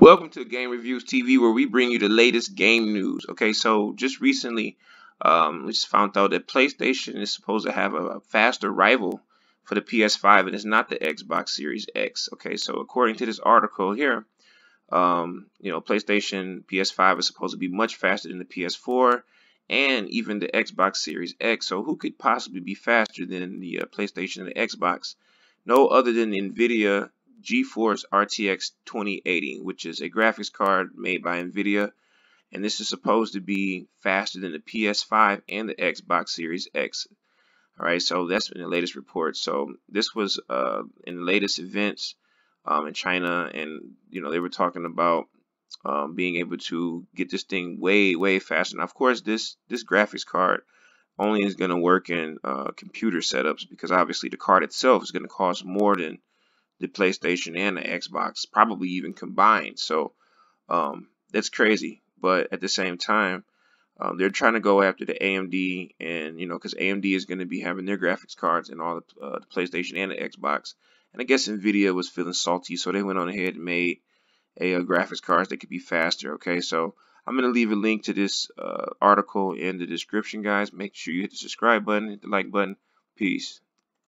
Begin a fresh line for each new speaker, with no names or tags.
Welcome to Game Reviews TV, where we bring you the latest game news. Okay, so just recently, um, we just found out that PlayStation is supposed to have a faster rival for the PS5, and it's not the Xbox Series X. Okay, so according to this article here, um, you know, PlayStation PS5 is supposed to be much faster than the PS4 and even the Xbox Series X. So who could possibly be faster than the uh, PlayStation and the Xbox? No other than NVIDIA GeForce RTX 2080, which is a graphics card made by NVIDIA. And this is supposed to be faster than the PS5 and the Xbox Series X. All right, so that's in the latest report. So this was uh, in the latest events um, in China, and you know they were talking about um, being able to get this thing way, way faster. Now, of course, this this graphics card only is going to work in uh, computer setups because obviously the card itself is going to cost more than the PlayStation and the Xbox, probably even combined. So um, that's crazy. But at the same time, um, they're trying to go after the AMD, and you know, because AMD is going to be having their graphics cards in all the, uh, the, PlayStation and the Xbox. And I guess Nvidia was feeling salty, so they went on ahead and made a, a uh, graphics cards that could be faster. Okay, so I'm going to leave a link to this uh, article in the description, guys. Make sure you hit the subscribe button, hit the like button. Peace.